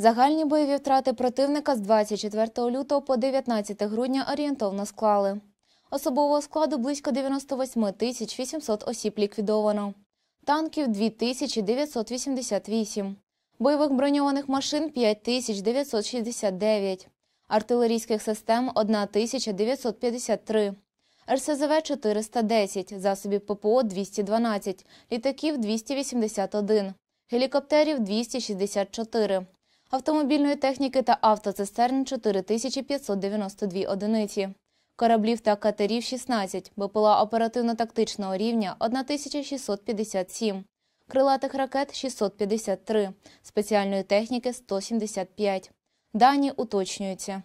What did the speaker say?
Загальні бойові втрати противника з 24 лютого по 19 грудня орієнтовно склали. Особового складу близько 98 тисяч 800 осіб ліквідовано. Танків 2988. Бойових броньованих машин 5969. Артилерійських систем 1953. РСЗВ 410, засобів ППО 212, літаків 281, гелікоптерів 264, автомобільної техніки та автоцистерн 4592 одиниці, кораблів та катерів 16, БПЛА оперативно-тактичного рівня 1657, крилатих ракет 653, спеціальної техніки 175. Дані уточнюються.